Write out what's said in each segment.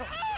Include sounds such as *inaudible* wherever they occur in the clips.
Oh! *laughs*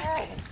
Oh!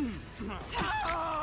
Ah!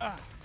Ah!